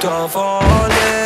tua voglia